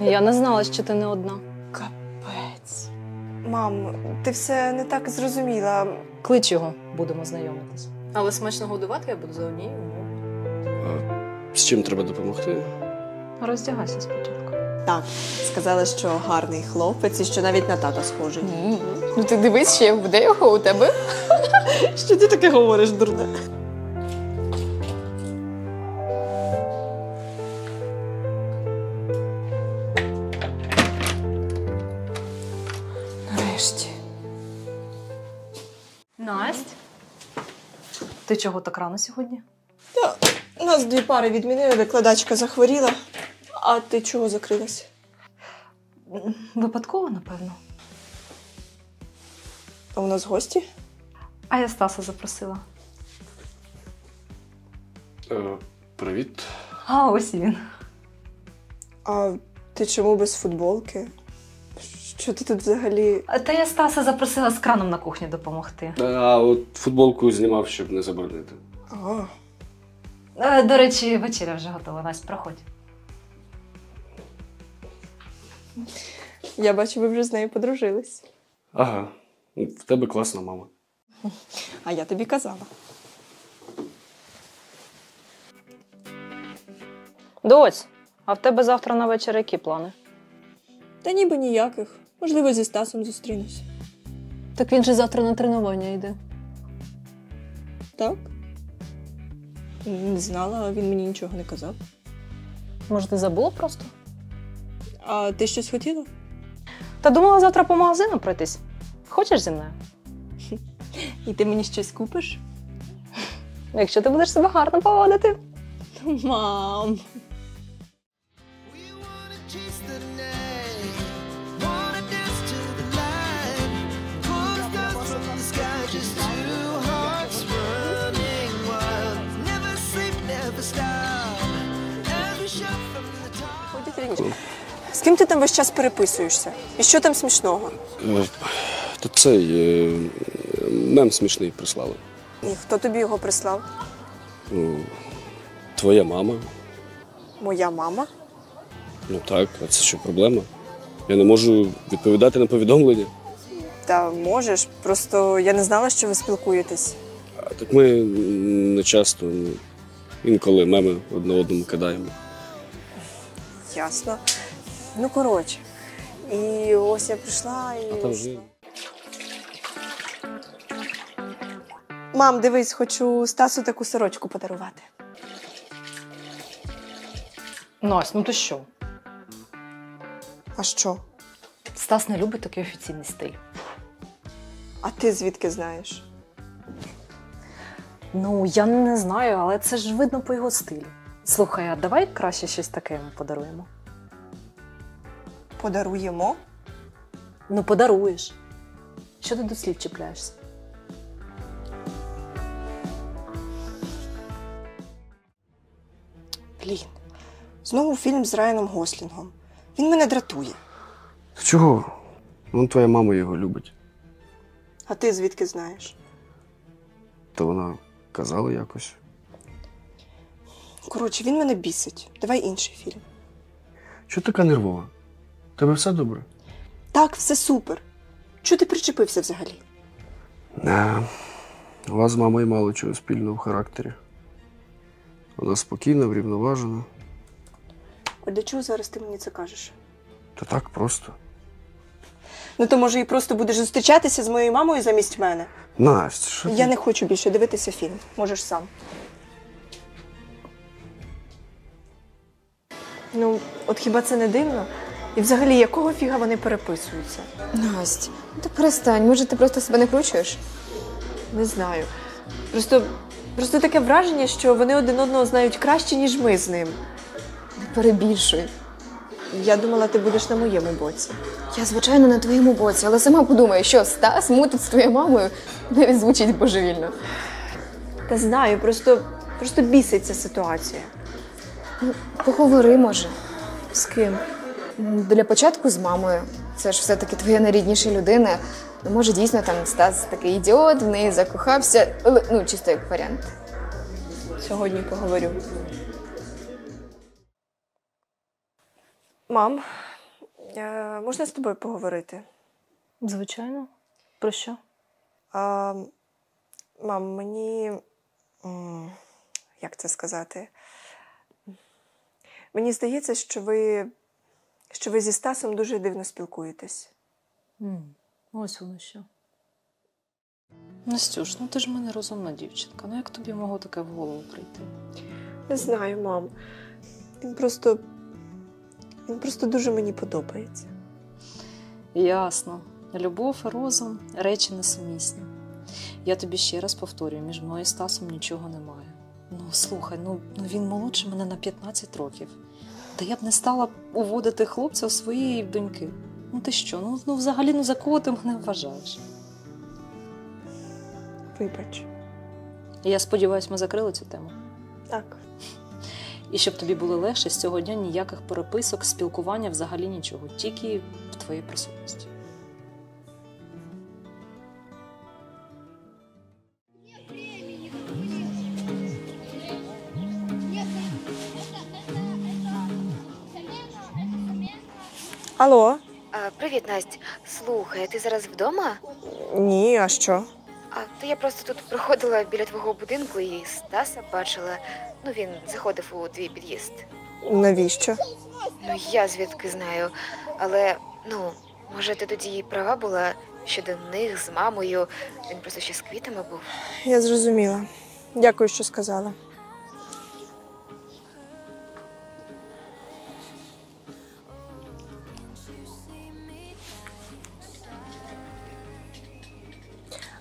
Я не знала, що ти не одна. Капець. Мам, ти все не так зрозуміла. Клич його, будемо знайомитись. Але смачно годувати я буду за однією умовою. З чим треба допомогти? Роздягайся спочатку. Так, сказали, що гарний хлопець і що навіть на тата схожий. Ну ти дивись ще, буде його у тебе. Що ти таке говориш, дурне? Нарешті. Насть? Ти чого так рано сьогодні? Та, нас дві пари відмінили, викладачка захворіла. А ти чого закрилася? Випадково, напевно. А у нас гості? А я Стаса запросила. Е, привіт. А ось він. А ти чому без футболки? Що ти тут взагалі? Та я Стаса запросила з краном на кухні допомогти. А от футболку знімав, щоб не заборонити. А, Е, До речі, вечеря вже готова. Настя, проходь. я бачу, ви вже з нею подружились. Ага, в тебе класна мама. А я тобі казала. Доць, а в тебе завтра на вечір які плани? Та ніби ніяких. Можливо, зі Стасом зустрінусь. Так він же завтра на тренування йде. Так? Не знала, він мені нічого не казав. Може, ти забула просто? А ти щось хотіла? Та думала завтра по магазину пройтись. Хочеш зі мною? І ти мені щось купиш? Якщо ти будеш себе гарно поводити. Мам. З ким ти там весь час переписуєшся? І що там смішного? Е, Та цей е, мем смішний прислали. І хто тобі його прислав? Ну, твоя мама. Моя мама? Ну так, а це що проблема? Я не можу відповідати на повідомлення. Та можеш, просто я не знала, що ви спілкуєтесь. А так ми не часто, ну, інколи меми одне одному кидаємо. Ясно. Ну, коротше. І ось я прийшла і. А там вже Мам, дивись, хочу Стасу таку сорочку подарувати. Настя, ну ти що? А що? Стас не любить такий офіційний стиль. А ти звідки знаєш? Ну, я не знаю, але це ж видно по його стилю. Слухай, а давай краще щось таке йому подаруємо. Подаруємо? Ну, подаруєш. Що ти до слів чіпляєшся? Блін. Знову фільм з Райаном Гослінгом. Він мене дратує. Чого? Вон твоя мама його любить. А ти звідки знаєш? То вона казала якось. Коротше, він мене бісить. Давай інший фільм. Чого така нервова? Тебе все добре? Так, все супер. Чого ти причепився взагалі? Не. У вас з мамою мало чого спільного в характері. Вона спокійна, врівноважена. От для чого зараз ти мені це кажеш? Та так просто. Ну то може і просто будеш зустрічатися з моєю мамою замість мене. Настя, що Я ти? не хочу більше дивитися фільм. Можеш сам. Ну, от хіба це не дивно? І взагалі, якого фіга вони переписуються? Настя, ну ти перестань, може ти просто себе не кручуєш? Не знаю. Просто, просто таке враження, що вони один одного знають краще, ніж ми з ним. Не перебільшуй. Я думала, ти будеш на моєму боці. Я, звичайно, на твоєму боці, але сама подумай, що Стас мутить з твоєю мамою, навіть звучить божевільно. Та знаю, просто, просто бісить ця ситуація. Поговори, може. З ким? М, Для початку з мамою. Це ж все-таки твоя найрідніша людина. Ну, може, дійсно там Стас такий ідіот, в неї закохався. Але, Ну, чисто як варіант. Сьогодні поговорю. Мам, е, можна з тобою поговорити? Звичайно. Про що? А, мам, мені. Як це сказати? Мені здається, що ви, що ви зі Стасом дуже дивно спілкуєтесь. ось воно що. Настюш, ну ти ж в мене розумна дівчинка. Ну як тобі могло таке в голову прийти? Не знаю, мам. Він просто. Він просто дуже мені подобається. Ясно. Любов і розум речі несумісні. Я тобі ще раз повторюю, між мною і Стасом нічого немає. Ну, слухай, ну, ну він молодший мене на 15 років. Та я б не стала уводити хлопця у своєї доньки. Ну ти що? Ну, ну взагалі, ну за кого ти мене вважаєш? Вибач. Я сподіваюся, ми закрили цю тему. Так. І щоб тобі було легше, з цього дня ніяких переписок, спілкування взагалі нічого, тільки в твоїй присутності. Алло? А, привіт, Настя. Слухай, ти зараз вдома? Ні, а що? А то я просто тут проходила біля твого будинку і Стаса бачила. Ну він заходив у твій під'їзд. Навіщо? Ну я звідки знаю. Але ну, може, ти тоді і права була щодо них з мамою. Він просто ще з квітами був. Я зрозуміла. Дякую, що сказала.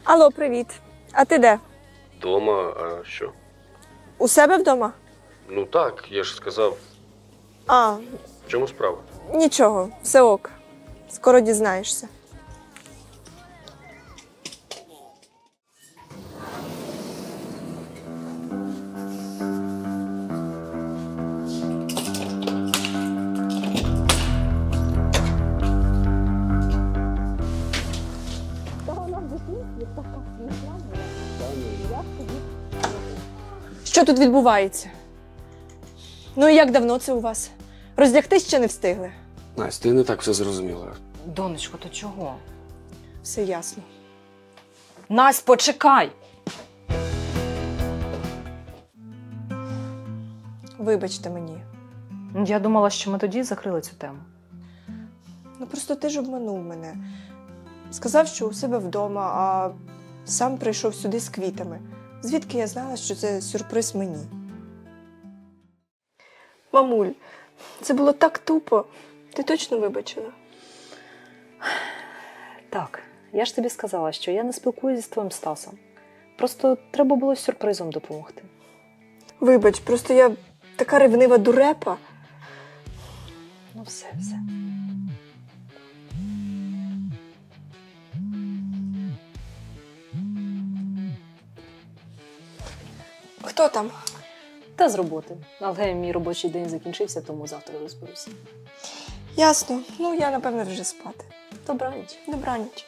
Алло, привіт. А ти де? Дома, а що? У себе вдома? Ну так, я ж сказав, А, в чому справа? нічого, все ок. Скоро дізнаєшся. Що тут відбувається? Ну і як давно це у вас? Роздягтись ще не встигли? Настя, ти не так все зрозуміла. Донечко, то чого? Все ясно. Насть, почекай! Вибачте мені. Я думала, що ми тоді закрили цю тему. Ну просто ти ж обманув мене. Сказав, що у себе вдома, а сам прийшов сюди з квітами. Звідки я знала, що це сюрприз мені? Мамуль, це було так тупо. Ти точно вибачила? Так, я ж тобі сказала, що я не спілкуюся з твоїм Стасом. Просто треба було сюрпризом допомогти. Вибач, просто я така ревнива дурепа. Ну, все, все. Хто там? Та з роботи. Але мій робочий день закінчився, тому завтра розберуся. Ясно. Ну, я напевно вже спати. Добраніч. Добраніч.